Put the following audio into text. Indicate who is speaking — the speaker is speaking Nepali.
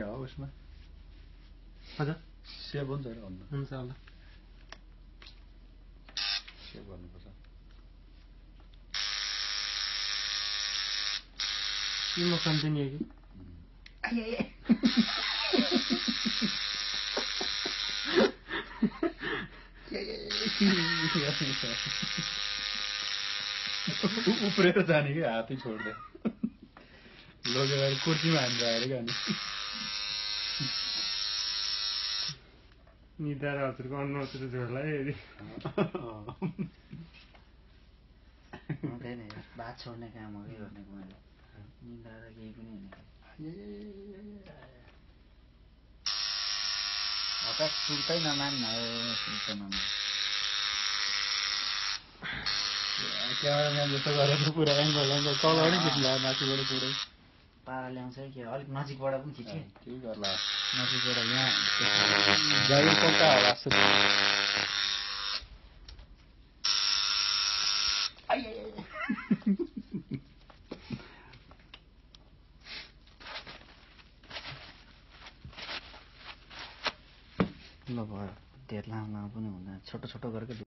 Speaker 1: हो उसमा
Speaker 2: हजुर
Speaker 1: सेभ हुन्छ र भन्नु
Speaker 2: हुन्छ ल
Speaker 1: सेभ गर्नुपर्छ
Speaker 2: कि
Speaker 1: उफ्रेर जाने कि हातै छोड्दै लगेर कुर्सीमा हान्छ अरे गाने
Speaker 2: निदा र हजुरको अनुहारतिर झोडलाई यदि
Speaker 3: हुँदैन यार भात छोड्ने काम हो कि भनेको मैले केही पनि होइन हठात सुर्तै नमान्न हो सुर्त नमान
Speaker 1: क्यामेराम्यान जस्तो गरेर पुरा एङ्गल एङ्गल खिच्ला माथिबाट पुरै
Speaker 3: पारा ल्याउँछ कि अलिक नजिकबाट पनि खिच्ने
Speaker 1: के गर्ला।
Speaker 3: नजिकबाट यहाँ ल भयो धेरै लामो लामो पनि हुँदैन छोटो छोटो गरेर